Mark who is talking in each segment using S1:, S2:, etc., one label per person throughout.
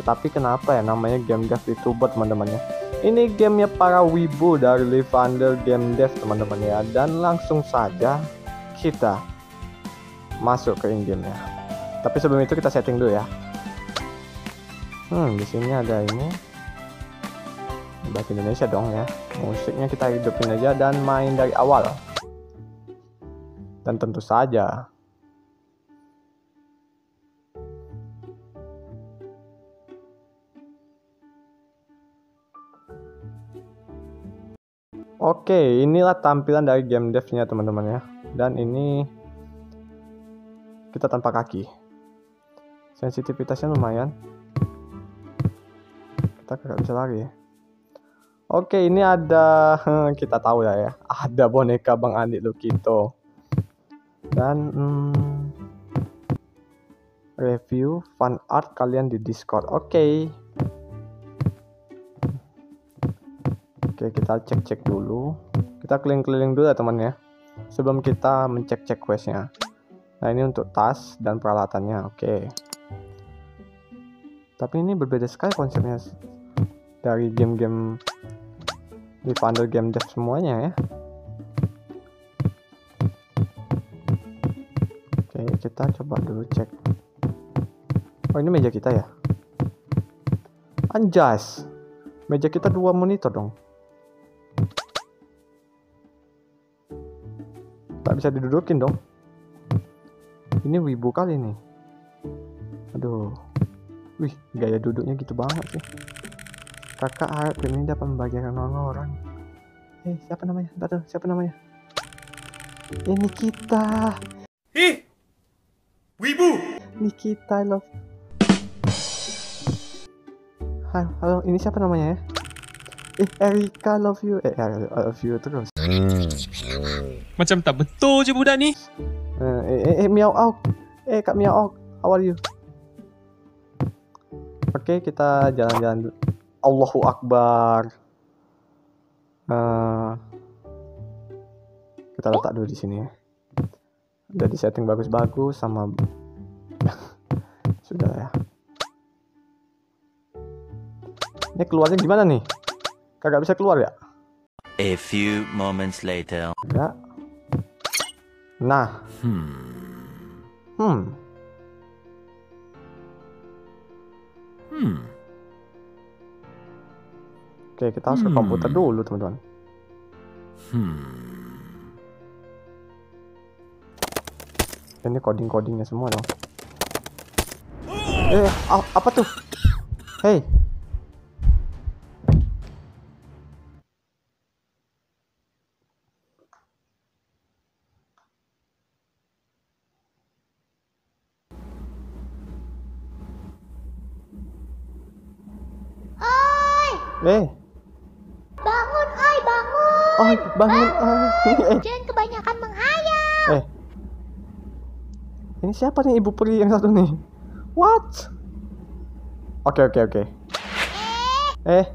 S1: Tetapi kenapa ya namanya game dev YouTuber teman-teman ya? Ini gamenya para wibu dari Livander Game Dev teman-teman ya. Dan langsung saja kita masuk ke in-game ya. Tapi sebelum itu kita setting dulu ya. Hmm, di sini ada ini bahasa Indonesia dong ya musiknya kita hidupin aja dan main dari awal dan tentu saja Oke, inilah tampilan dari game devnya teman-teman ya. Dan ini kita tanpa kaki. Sensitivitasnya lumayan. Kita nggak bisa lari ya. Oke, ini ada kita tahu ya ya. Ada boneka Bang Andi Lukito. Dan hmm, review fan art kalian di Discord. Oke. Oke, kita cek-cek dulu. Kita keliling-keliling dulu ya teman ya. Sebelum kita mencek-cek questnya. Nah, ini untuk tas dan peralatannya. Oke. Tapi ini berbeda sekali konsepnya dari game-game di Thunder Game Dev semuanya ya. Oke, kita coba dulu cek. Oh, ini meja kita ya? Anjas. Meja kita dua monitor dong. Bisa didudukin dong. Ini wibu kali nih. Aduh. Wih, gaya duduknya gitu banget sih. Kakak harap ini dapat membagikan orang-orang. Eh, siapa namanya? Entar tuh, siapa namanya? Ini kita.
S2: Ih! Wibu!
S1: Nikita, love. Halo, halo, ini siapa namanya ya? Eh, Erika, love you. Eh, I love you terus.
S3: Macam tak betul je budak ni.
S1: Eh, eh, eh, eh Miao Auk. Eh, Kak Miao Auk. How are you? Oke, kita jalan-jalan dulu. Allahu Akbar. Eh, kita letak dulu di sini ya. Udah di setting bagus-bagus sama sudah ya. Ini keluarnya gimana nih? Kagak bisa keluar ya?
S4: A few moments later.
S1: Enggak. Nah. Hmm.
S4: Hmm.
S1: Oke, kita harus ke komputer dulu, teman-teman.
S4: Hmm.
S1: Ini coding-codingnya semua dong. Eh, apa tuh? Hey. Eh,
S5: bangun, oi, bangun.
S1: oh, bangun. Eh,
S5: Jangan kebanyakan menghayal.
S1: eh. Ini siapa nih ibu peri yang satu nih? What? Oke, oke, oke. Eh,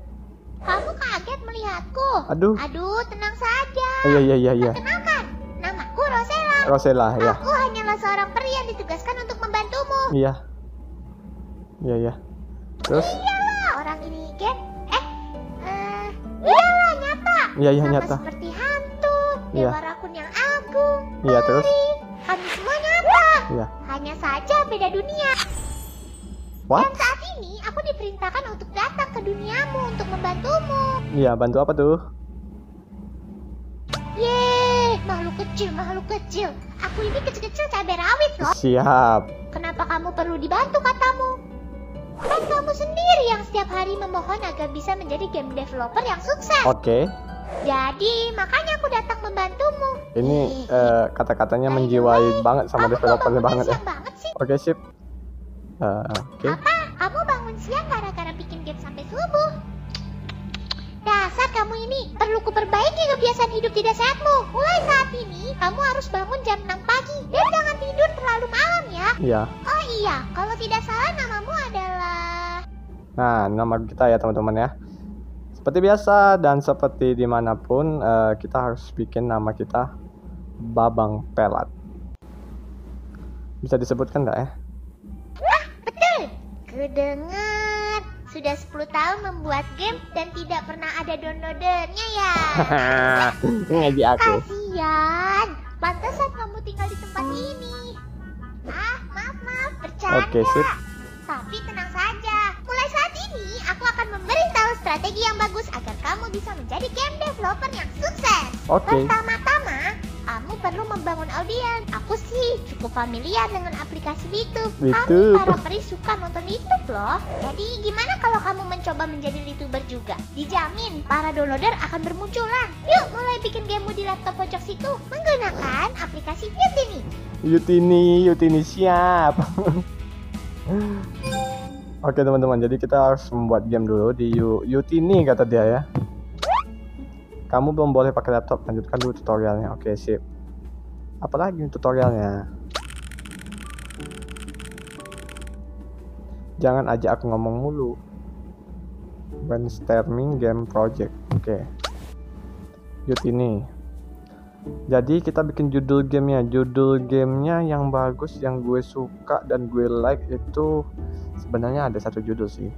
S5: Kamu kaget melihatku?
S1: Aduh.
S5: Aduh, tenang saja.
S1: iya, iya, iya, iya.
S5: Kenalkan, namaku Rosella.
S1: Rosella, ya.
S5: Aku hanyalah seorang peri yang ditugaskan untuk membantumu.
S1: Iya. Iya, iya. Terus?
S5: Iyalah, orang ini kan? Iyalah nyata.
S1: Iya, iya, nyata.
S5: seperti hantu,
S1: Iya.
S5: dewa rakun yang agung.
S1: Iya, terus?
S5: Kami semua nyata.
S1: Iya.
S5: Hanya saja beda dunia.
S1: What?
S5: Dan saat ini aku diperintahkan untuk datang ke duniamu untuk membantumu.
S1: Iya, bantu apa tuh?
S5: Yeay, makhluk kecil, makhluk kecil. Aku ini kecil-kecil cabai rawit loh.
S1: Siap.
S5: Kenapa kamu perlu dibantu katamu? Kan kamu sendiri yang setiap hari memohon agar bisa menjadi game developer yang sukses.
S1: Oke.
S5: Jadi, makanya aku datang membantumu.
S1: Ini eh, kata-katanya menjiwai banget sama developernya banget ya.
S5: banget sih?
S1: Oke, sip. Eh, Oke.
S5: Apa? Kamu bangun siang gara-gara bikin game sampai subuh? Dasar kamu ini, perlu kuperbaiki kebiasaan hidup tidak sehatmu. Mulai saat kamu harus bangun jam 6 pagi dan jangan tidur terlalu malam ya.
S1: Iya.
S5: Oh iya, kalau tidak salah namamu adalah...
S1: Nah, nama kita ya teman-teman ya. Seperti biasa dan seperti di mana pun eh, kita harus bikin nama kita Babang Pelat. Bisa disebutkan nggak ya?
S5: Betul, kudengar. Sudah 10 tahun membuat game dan tidak pernah ada downloadernya ya.
S1: Ngaji aku.
S5: Kasian, pantesan kamu tinggal di tempat ini. Ah, maaf maaf, bercanda.
S1: Oke, sip.
S5: Tapi tenang saja, mulai saat ini aku akan memberitahu strategi yang bagus agar kamu bisa menjadi game developer yang sukses.
S1: Oke.
S5: Pertama-tama, kamu perlu membangun audiens. Aku sih cukup familiar dengan aplikasi YouTube.
S1: YouTube.
S5: Kami para peri suka nonton YouTube loh. Jadi gimana kalau kamu mencoba menjadi YouTuber juga? Dijamin para downloader akan bermunculan. Yuk mulai bikin gamemu di laptop pojok situ menggunakan aplikasi Udemy.
S1: Yutini, Yutini siap. Oke teman-teman, jadi kita harus membuat game dulu di Yu- Yutini kata dia ya. Kamu belum boleh pakai laptop, lanjutkan dulu tutorialnya. Oke, sip. Apalagi tutorialnya? Jangan ajak aku ngomong mulu. Brainstorming game project. Oke. Yutini. Jadi kita bikin judul gamenya. Judul gamenya yang bagus, yang gue suka dan gue like itu sebenarnya ada satu judul sih.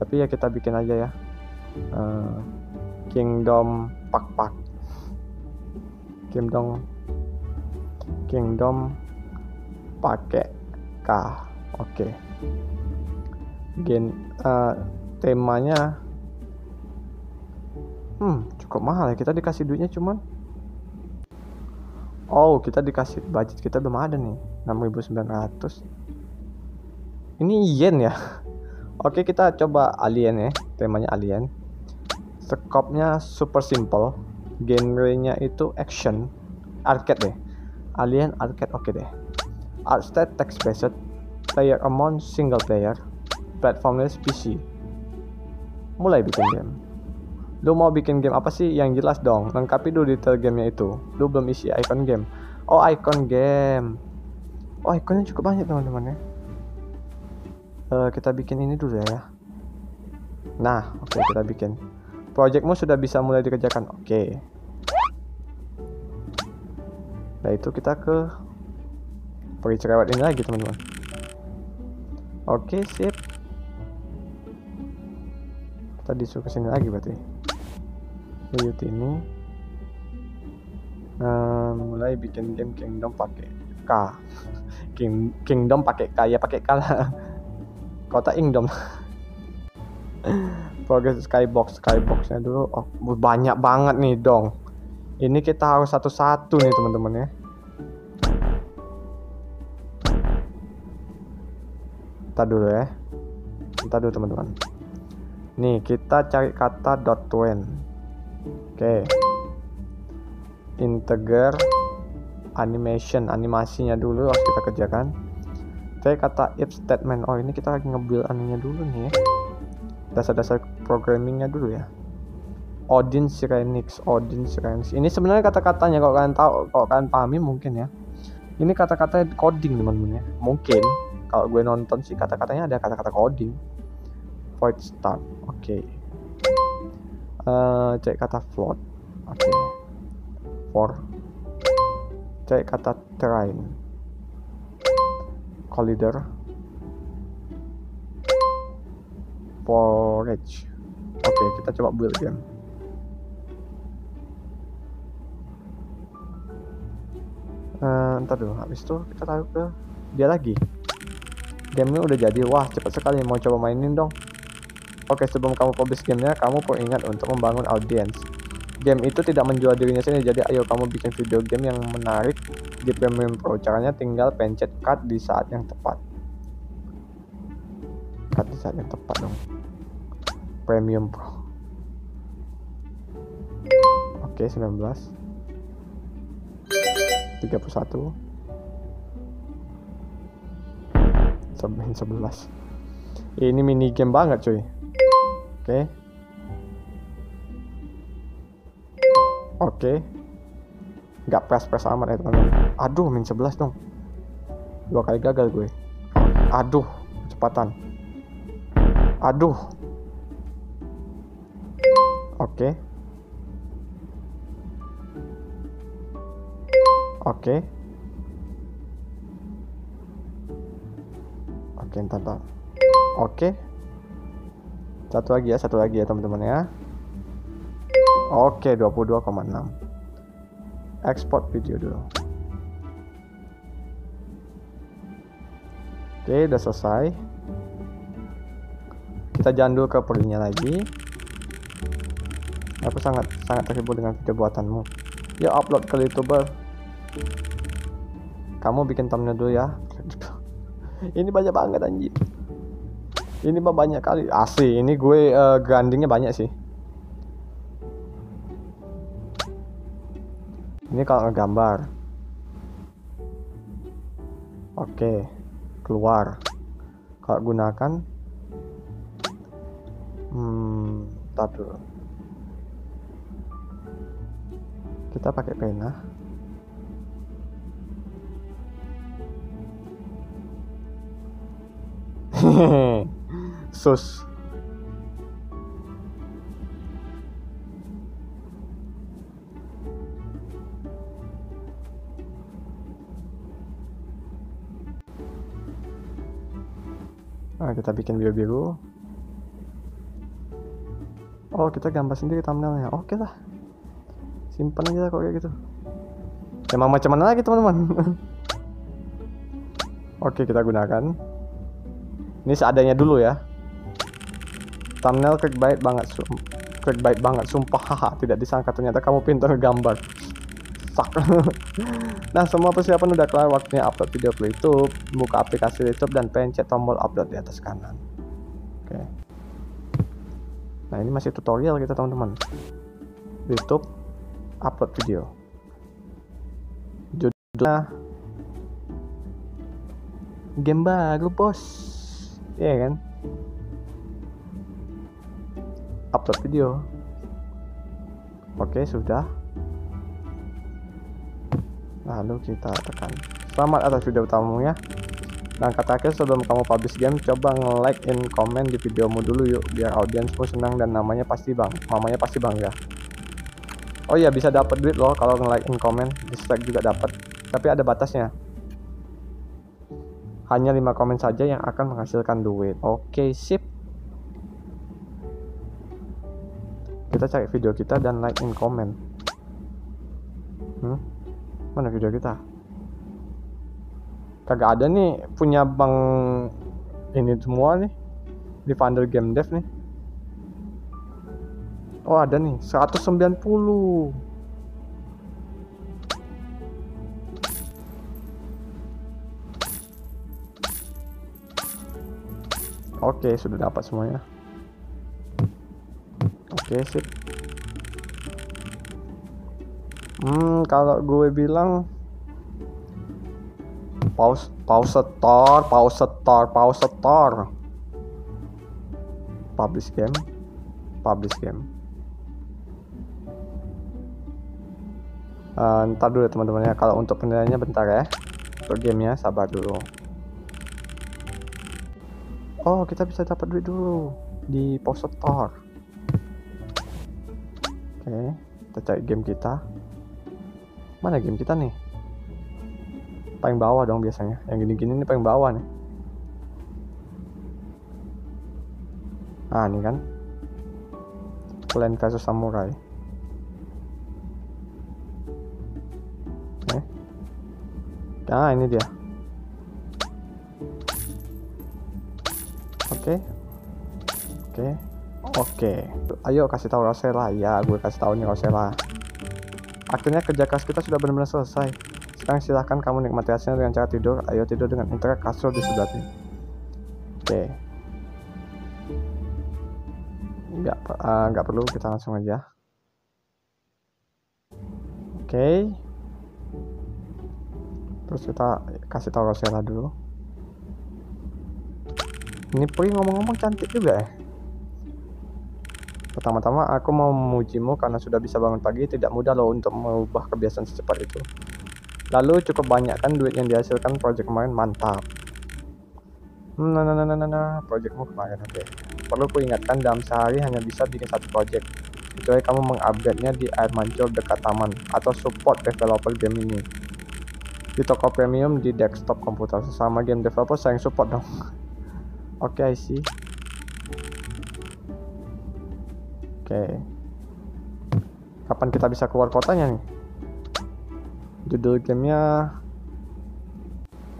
S1: Tapi ya kita bikin aja ya. Eh, Kingdom Pak Pak. Kingdom Kingdom pakai K. Oke. Gen eh, temanya Hmm, cukup mahal ya. Kita dikasih duitnya cuman Oh, kita dikasih budget kita belum ada nih. 6.900. Ini yen ya. Oke, kita coba alien ya. Temanya alien. Skopnya super simple. Genrenya itu action. Arcade deh. Alien arcade oke deh. Art style text based. Player amount single player. Platformless PC. Mulai bikin game. Lu mau bikin game apa sih yang jelas dong? Lengkapi dulu detail gamenya itu. Lu belum isi icon game. Oh, icon game. Oh, ikonnya cukup banyak teman-teman ya. Eh, kita bikin ini dulu ya. Nah, oke kita bikin. Projectmu sudah bisa mulai dikerjakan. Oke. Nah itu kita ke peri cerewet ini lagi teman-teman. Oke sip. Kita disuruh ke sini lagi berarti. Lihat ini. Eh, mulai bikin game Kingdom pakai K. King, Kingdom pakai K ya pakai K lah. Kota Ingdom. Progress Skybox, Skyboxnya dulu. Oh, banyak banget nih dong. Ini kita harus satu-satu nih teman-teman ya. Kita dulu ya. Kita dulu teman-teman. Nih kita cari kata dot twin. Oke. Integer animation, animasinya dulu harus kita kerjakan. Cari kata if statement. Oh ini kita lagi nge-build anunya dulu nih ya. Dasar-dasar programmingnya dulu ya. Odin Sirenix, Odin Sirenix. Ini sebenarnya kata-katanya kalau kalian tahu, kalau kalian pahami mungkin ya. Ini kata-kata coding teman-teman ya. Mungkin kalau gue nonton sih kata-katanya ada kata-kata coding. Void start. Oke. Eh, cek kata float. Oke. For. Cek kata terrain. Collider. Forage. Oke, kita coba build game. Eh, ntar dulu, habis itu kita taruh ke dia lagi. Gamenya udah jadi, wah cepet sekali mau coba mainin dong. Oke, sebelum kamu publish gamenya, kamu perlu ingat untuk membangun audiens. Game itu tidak menjual dirinya sendiri, jadi ayo kamu bikin video game yang menarik di Premium Pro. Caranya tinggal pencet cut di saat yang tepat. Cut di saat yang tepat dong. Premium Pro. Oke, 19. 31. Sebelah 11. Ini mini game banget cuy. Oke. Oke. nggak press-press amat ya teman-teman aduh min 11 dong dua kali gagal gue aduh kecepatan aduh oke oke oke entar entar oke. Satu lagi ya satu lagi ya teman-teman ya. Oke 22,6 export video dulu. Oke udah selesai. Kita jalan dulu ke perinya lagi. Aku sangat sangat terhibur dengan video buatanmu. Ya upload ke youtuber. Kamu bikin thumbnail dulu ya ini banyak banget anjir ini mah banyak kali. Asli ini gue uh, grindingnya banyak sih. Ini kalau ngegambar. Oke keluar. Kalau gunakan hmm tar kita pakai pena sus Nah, kita bikin biru-biru. Oh, kita gambar sendiri thumbnailnya. Oke lah. Simpan aja kok kayak gitu. Emang macam mana lagi, teman-teman? Oke, kita gunakan. Ini seadanya dulu ya. Thumbnail clickbait banget, sum- clickbait banget, sumpah haha. Tidak disangka ternyata kamu pintar gambar. Sak. nah, semua persiapan udah kelar. Waktunya upload video ke YouTube. Buka aplikasi YouTube dan pencet tombol upload di atas kanan. Oke. Nah, ini masih tutorial kita teman-teman. YouTube upload video. Judulnya game baru bos Iya kan? Upload video. Oke sudah. Lalu kita tekan. Selamat atas video utamamu ya. Dan kata akhir sebelum kamu publish game coba nge-like in comment di videomu dulu yuk biar audiensmu senang dan namanya pasti bang mamanya pasti bangga. Oh iya bisa dapat duit loh kalau nge-like in comment dislike juga dapat. Tapi ada batasnya hanya 5 komen saja yang akan menghasilkan duit. Oke sip. Kita cari video kita dan like in comment hmm? mana video kita? Kagak ada nih punya bang ini semua nih. Di Vandal Game Dev nih. Oh ada nih. 190 Oke, sudah dapat semuanya. Oke, sip. Hmm, kalau gue bilang pause pause store, pause store, pause store. Publish game. Publish game. Uh, ntar dulu ya teman-teman ya. Kalau untuk penilaiannya bentar ya. Untuk gamenya sabar dulu. Oh, kita bisa dapat duit dulu di pause store. Oke, kita cari game kita. Mana game kita nih? Paling bawah dong biasanya. Yang gini-gini ini paling bawah nih. Ah, ini kan. Plan kasus samurai. Oke. Ah, ini dia. Oke. Oke. Oke. Ayo kasih tahu Rosella. Ya, gue kasih tahu nih Rosella. Akhirnya kerja keras kita sudah benar-benar selesai. Sekarang silahkan kamu nikmati hasilnya dengan cara tidur. Ayo tidur dengan internet kasur di sebelah sini. Oke. Nggak, eh, nggak perlu kita langsung aja. Oke. Terus kita kasih tahu Rosella dulu. Ini Pri ngomong-ngomong cantik juga ya. Pertama-tama aku mau memujimu karena sudah bisa bangun pagi tidak mudah loh untuk mengubah kebiasaan secepat itu. Lalu cukup banyak kan duit yang dihasilkan project kemarin mantap. Hmm, Nah, nah, nah, nah, nah, nah, projectmu kemarin oke. Perlu ku ingatkan dalam sehari hanya bisa bikin satu project. Kecuali kamu mengupgrade-nya di air mancur dekat taman atau support developer game ini. Di toko premium di desktop komputer sesama game developer sering support dong. Oke, I see. Oke. Kapan kita bisa keluar kotanya nih? Judul gamenya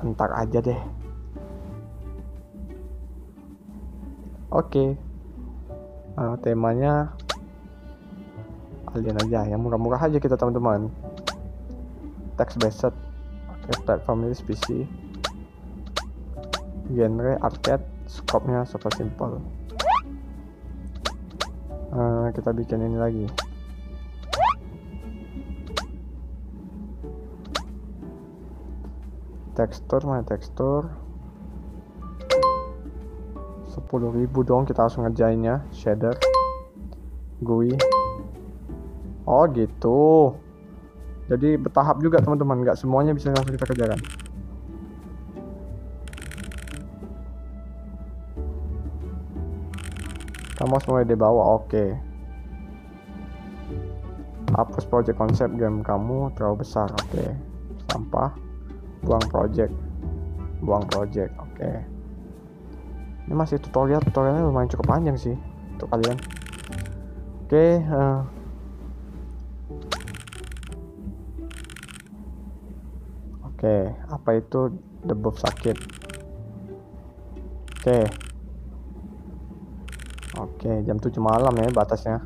S1: entar aja deh. Oke. Eh, temanya alien aja, yang murah-murah aja kita teman-teman. Text based. Oke, platform ini PC. Genre arcade, scope-nya super simple. Eh, kita bikin ini lagi. Tekstur mana tekstur? 10.000 dong kita langsung ngerjainnya shader GUI oh gitu jadi bertahap juga teman-teman nggak semuanya bisa langsung kita kerjakan kamu harus mulai di bawah oke. Hapus project konsep game kamu terlalu besar oke. Sampah buang project. Buang project oke. Ini masih tutorial tutorialnya lumayan cukup panjang sih untuk kalian. Oke eh. oke apa itu debuff sakit? Oke oke jam 7 malam ya batasnya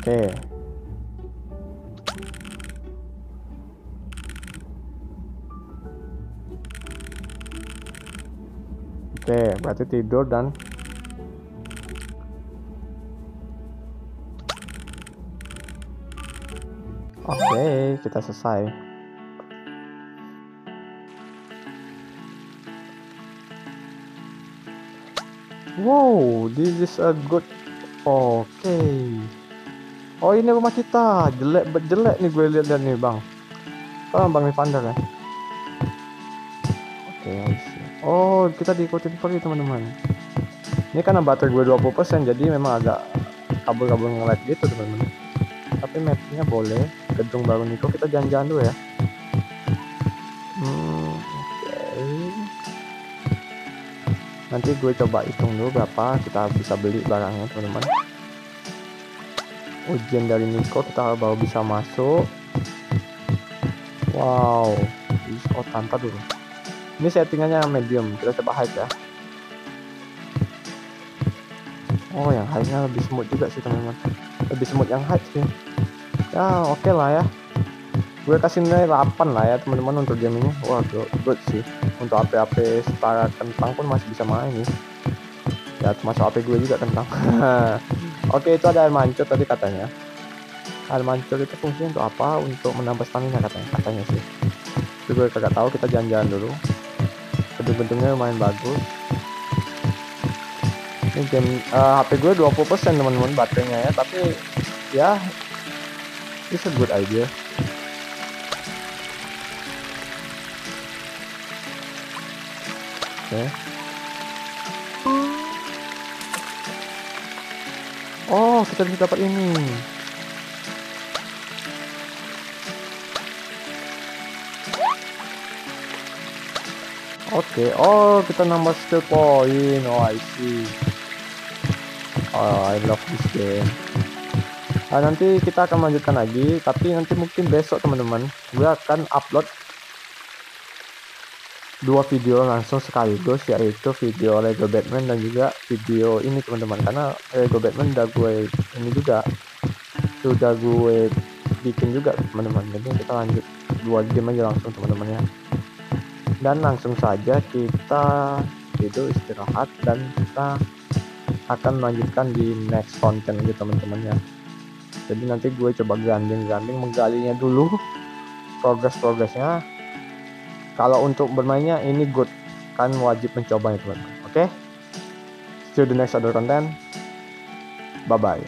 S1: oke Oke, berarti tidur dan Oke, kita selesai. Wow, this is a good. Oke. Oh ini rumah kita, jelek jelek nih gue lihat-lihat nih bang. Oh bang Evander ya. Oke, see. Oh, kita diikutin pergi teman-teman. Ini karena baterai gue 20% jadi memang agak kabel-kabel nge-lag gitu teman-teman. Tapi mapnya boleh. Gedung baru Niko kita jalan-jalan dulu ya. Nanti gue coba hitung dulu berapa kita bisa beli barangnya teman-teman. Ujian dari Niko kita baru bisa masuk. Wow, oh tanpa dulu. Ini settingannya medium, kita coba high ya. Oh, yang high-nya lebih smooth juga sih teman-teman. Lebih smooth yang high sih. Ya, oke lah ya. Gue kasih nilai 8 lah ya teman-teman untuk game ini. Wah, good, good sih. Untuk HP-HP setara kentang pun masih bisa main nih. Ya, termasuk HP gue juga kentang. oke, itu ada air mancur tadi katanya. Air mancur itu fungsinya untuk apa? Untuk menambah stamina katanya, katanya sih. Tapi gue kagak tahu, kita jalan-jalan dulu bentuk-bentuknya lumayan bagus ini game uh, HP gue 20% teman-teman baterainya ya tapi ya it's a good idea oke okay. oh kita bisa dapat ini Oke, oh kita nambah skill point. Oh, I see. Oh, I love this game. Nah, nanti kita akan lanjutkan lagi, tapi nanti mungkin besok teman-teman, gue akan upload dua video langsung sekaligus, yaitu video Lego Batman dan juga video ini teman-teman, karena Lego Batman udah gue ini juga sudah gue bikin juga teman-teman. Jadi kita lanjut dua game aja langsung teman-teman ya. Dan langsung saja kita tidur istirahat dan kita akan melanjutkan di next konten gitu teman-teman ya. Jadi nanti gue coba ganding-ganding menggalinya dulu progres-progresnya kalau untuk bermainnya ini good. Kan wajib mencoba ya teman. Oke? Okay? see you the next other content. Bye bye